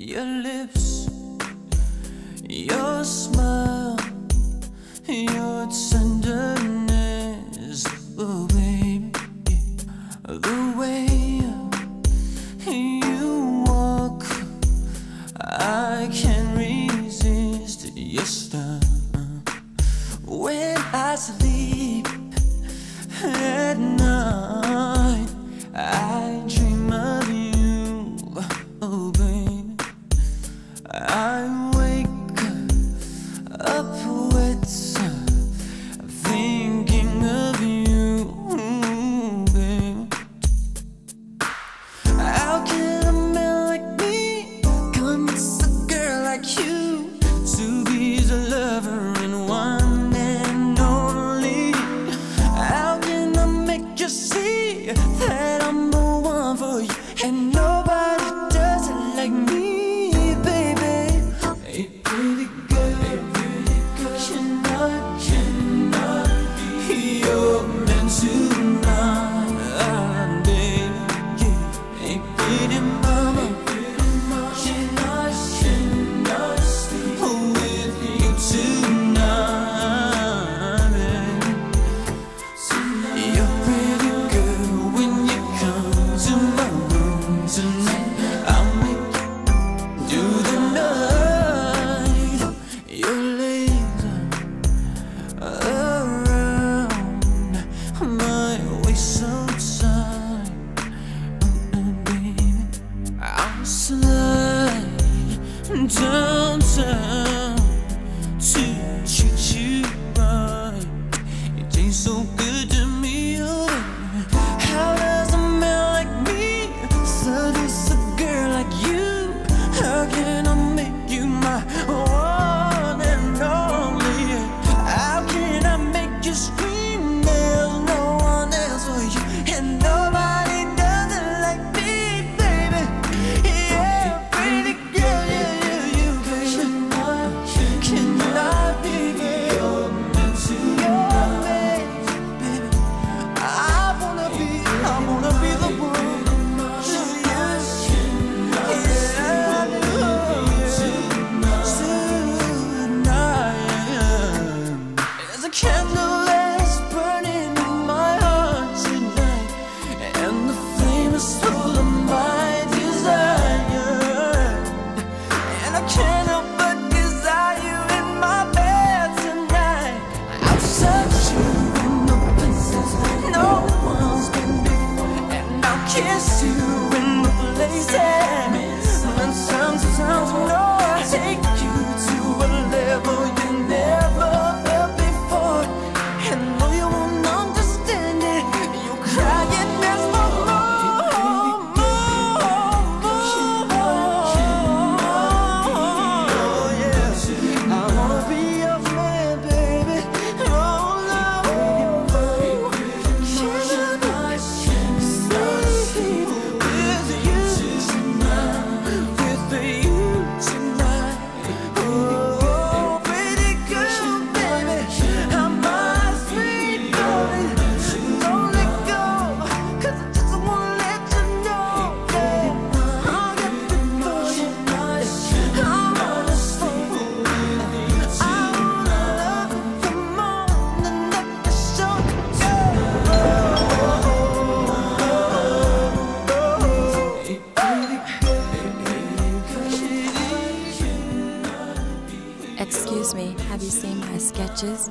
Your lips, your smile, your tenderness, oh baby, the way you walk, I can't resist your style. When I sleep. that I'm the one for you, and nobody does it like me, baby. Hey, pretty girl, hey, pretty girl. you're not, you're not, you're meant to not, baby. Hey, pretty girl. turn, turn. a candle. me, Have you seen my sketches?